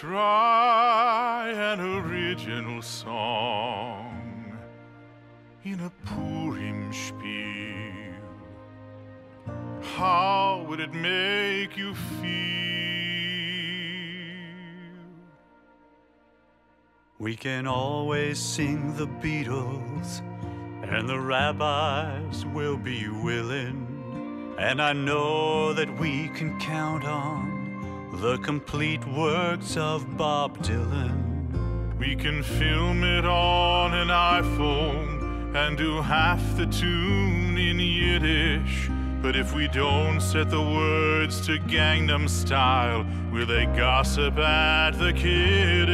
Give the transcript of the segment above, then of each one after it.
try an original song in a Purim spiel? How would it make you feel? We can always sing the Beatles, and the rabbis will be willing. And I know that we can count on the complete works of Bob Dylan. We can film it on an iPhone and do half the tune in Yiddish. But if we don't set the words to Gangnam Style, will they gossip at the Kiddush?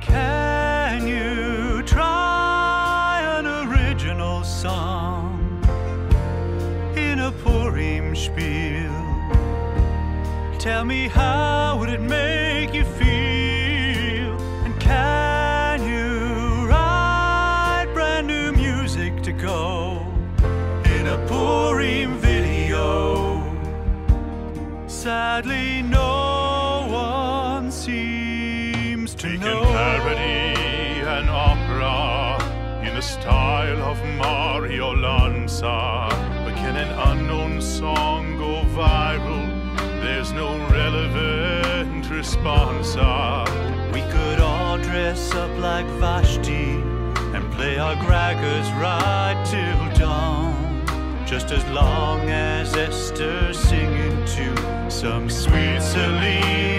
Can you try an original song in a Purim spiel? Tell me how would it make you feel? And can you write brand new music to go in a Purim video? Sadly, no one seems to We know. parody an opera in the style of Mario Lanza. But can an unknown song go viral? There's no relevant response. Ah. We could all dress up like Vashti and play our crackers right till dawn. Just as long as Esther's singing to some sweet Celine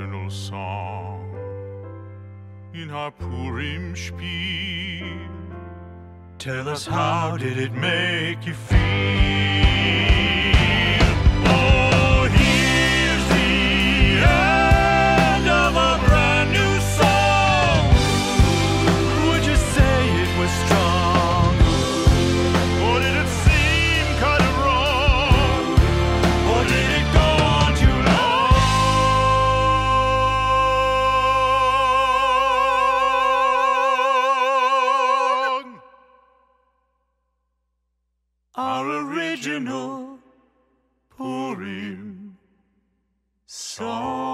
original song in our Purim spiel. Tell us how did it make you feel? Our original Purim song.